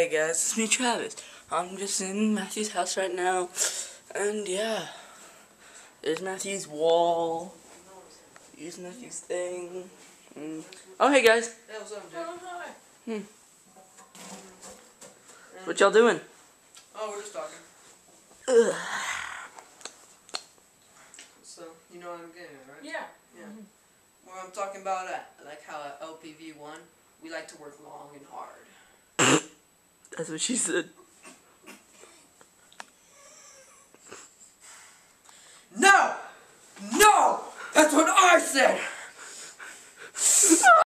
Hey guys, it's me Travis. I'm just in Matthew's house right now. And yeah. There's Matthew's wall. Here's Matthew's thing. Mm. Oh hey guys. Hey, what's up, Jake? Oh, hi. Hmm. What y'all doing? Oh, we're just talking. Ugh. So, you know what I'm getting at, right? Yeah. Yeah. Well, I'm talking about uh, like how at OPV one we like to work long and hard. That's what she said. No! No! That's what I said!